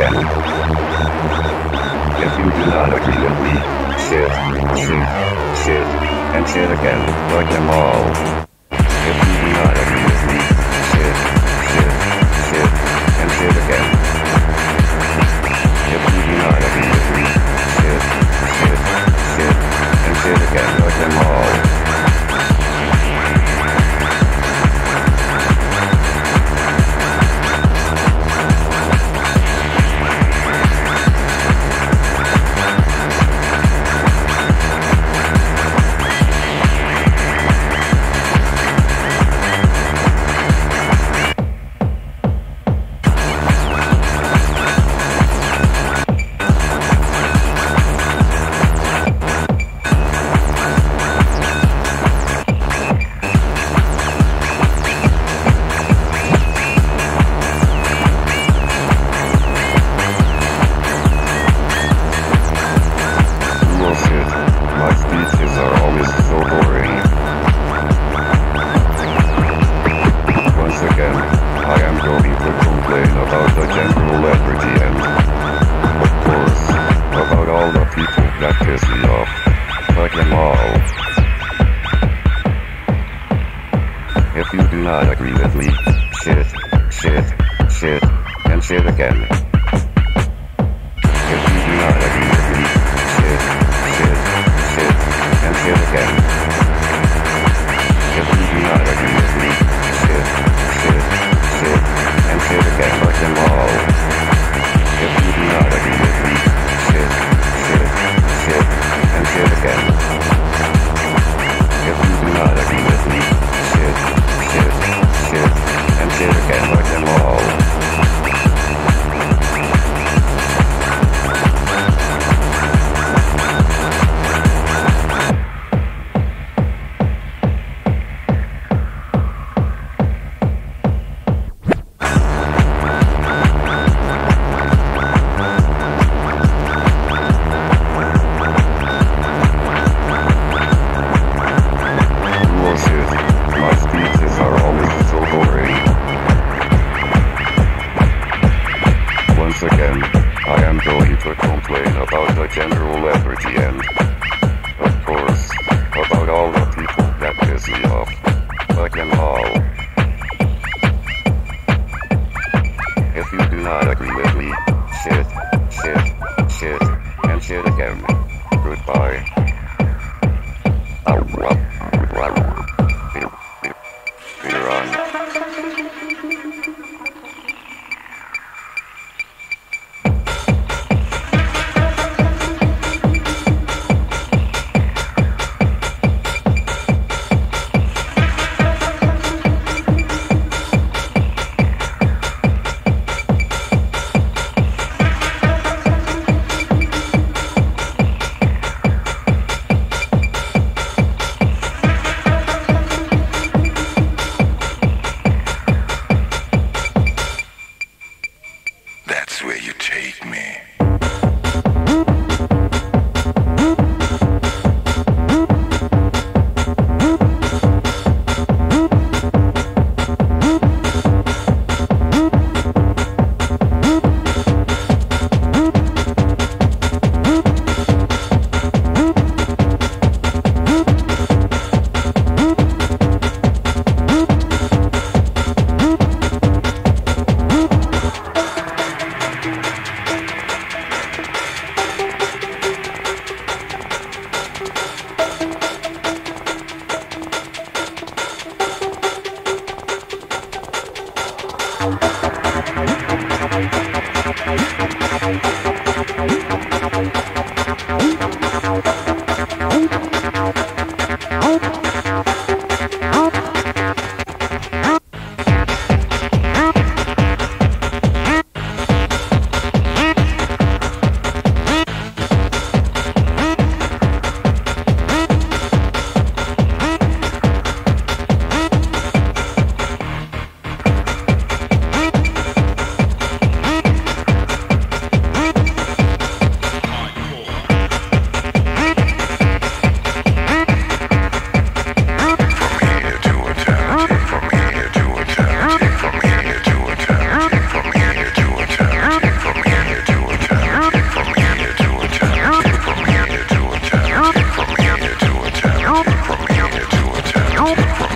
again. If you do not agree with me, shit, shit, shit, and shit again, fuck them all. If you do not agree with me, shit, shit, shit, and shit again. If you do not agree with me, shit, shit, shit, and shit again, fuck them all. The general lethargy of course, about all the people that piss me off. Fuck them all. If you do not agree with me, shit, shit, shit, and shit again. Bye.